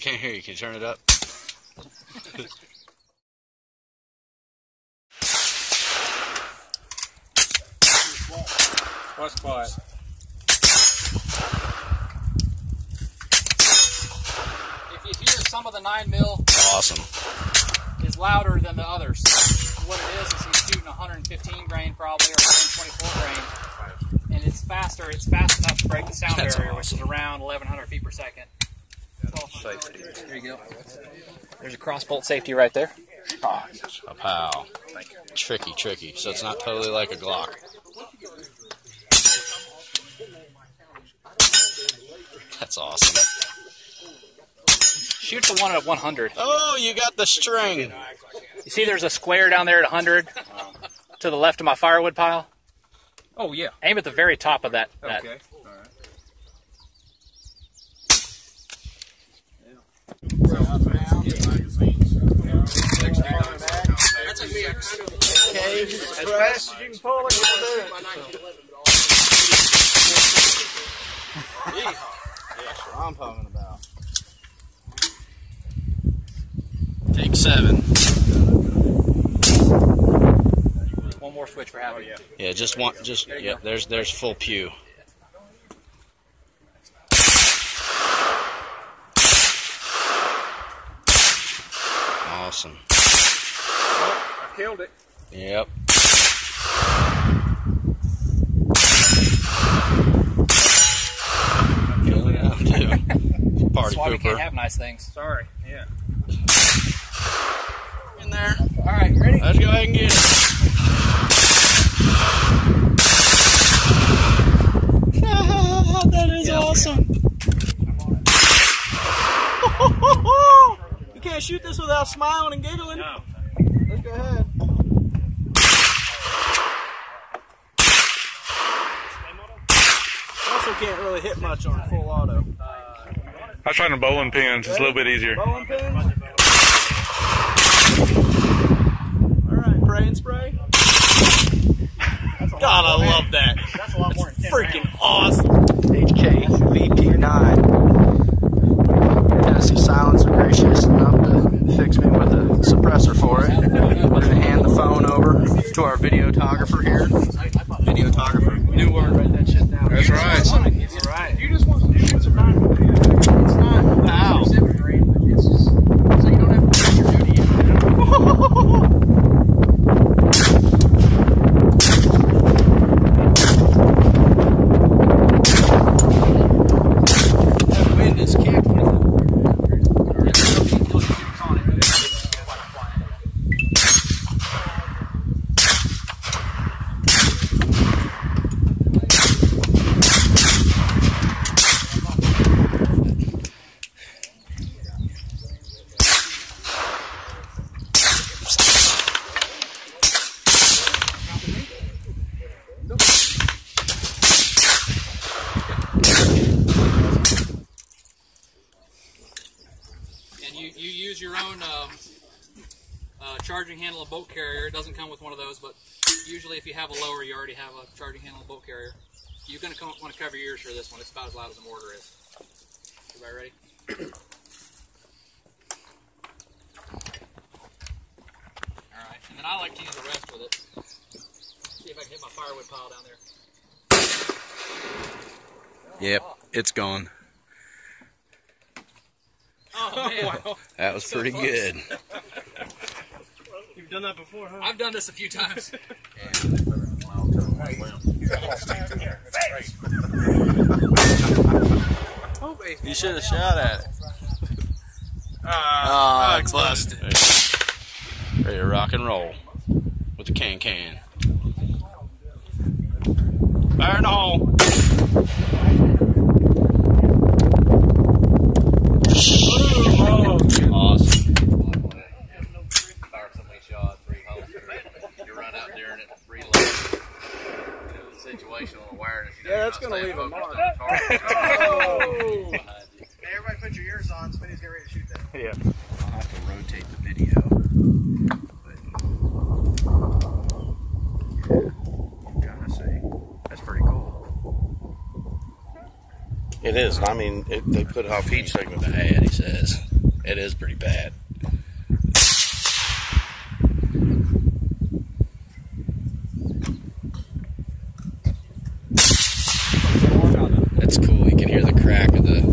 can't hear you. Can you turn it up? What's quiet? If you hear some of the 9 mil Awesome. is louder than the others. What it is is he's shooting 115 grain probably or 124 grain, and it's faster. It's fast enough to break the sound That's barrier, which is around 1100 feet per second. There you go. There's a cross bolt safety right there. A pow. Tricky, tricky. So it's not totally like a Glock. That's awesome. Shoot the one at 100. Oh, you got the string. You see, there's a square down there at 100 to the left of my firewood pile. Oh yeah. Aim at the very top of that. that. Okay. All right. Okay, as fast as you can pull it, you'll do it. That's what I'm talking about. Take seven. One more switch for having. Yeah, just one. Just yeah. There's there's full pew. Awesome. I killed it. Yep. Kill it out, too. Party That's why we can't pooper. have nice things. Sorry. Yeah. In there. All right, ready? Let's go ahead and get it. that is awesome. You can't shoot this without smiling and giggling. No. Let's go ahead. Also can't really hit much on full auto. I tried on bowling pins. It's a little bit easier. Bowling pins. All right, pray and spray. God, I love that. That's a lot more intense. Freaking awesome. Suppressor for it. We're gonna hand the phone over to our videographer here. Videographer. New word, write that shit down. That's right. You just want to shoot some nine. It's not. Wow. It's just so you don't have to do your duty. That wind is kicked with it. And you, you use your own um, uh, charging handle a bolt carrier. It doesn't come with one of those, but usually if you have a lower, you already have a charging handle and bolt carrier. You're going to want to cover your ears for this one. It's about as loud as a mortar is. Everybody ready? All right, and then I like to use the rest with it. See if I can hit my firewood pile down there. Yep, it's gone. Oh man, That was pretty good. You've done that before, huh? I've done this a few times. You should have shot at it. Ah, Oh, it's busted. Ready to rock and roll with the can can. Fire in the hole. Awesome. fire somebody shot three holes through it. You run out there and it's reload. You know, situational awareness. You know, Yeah, that's gonna leave a mark. on the target. Oh. Hey, everybody put your ears on. Somebody's getting ready to shoot that. I'll have to rotate the video. Gotta say, that's pretty cool. It is. I mean, it, they put off each segment. Bad, he says. It is pretty bad. Crack of the